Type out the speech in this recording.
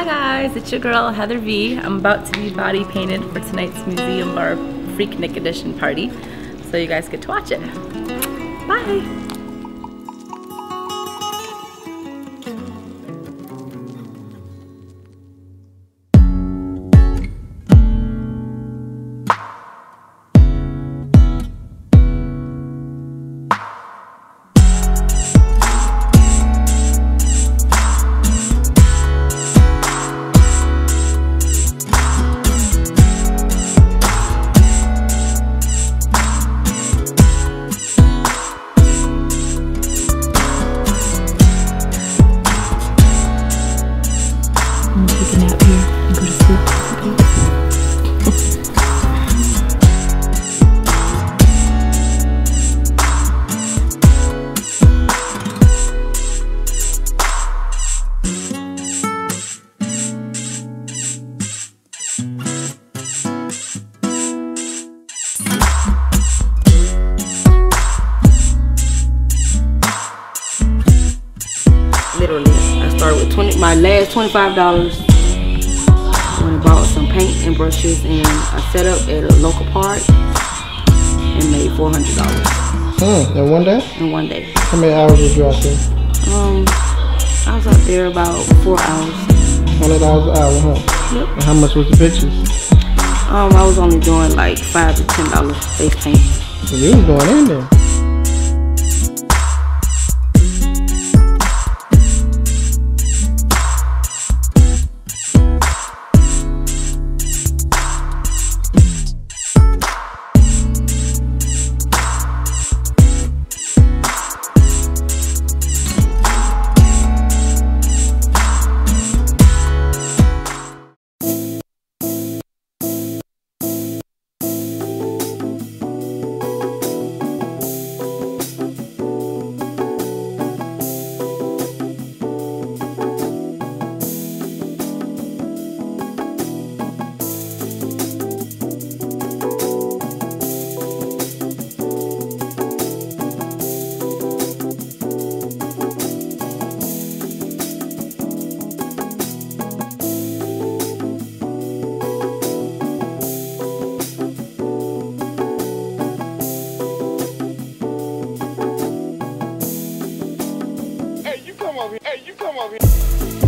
Hi guys, it's your girl Heather V. I'm about to be body painted for tonight's Museum Bar Freaknik Edition party. So you guys get to watch it. Bye! Started with 20, my last $25. Went and bought some paint and brushes and I set up at a local park and made $400. Hmm, in one day? In one day. How many hours was you out there? Um, I was out there about four hours. $100 an hour, huh? Yep. And how much was the pictures? Um, I was only doing like five to ten dollars face paint. So you was going in there. Come on.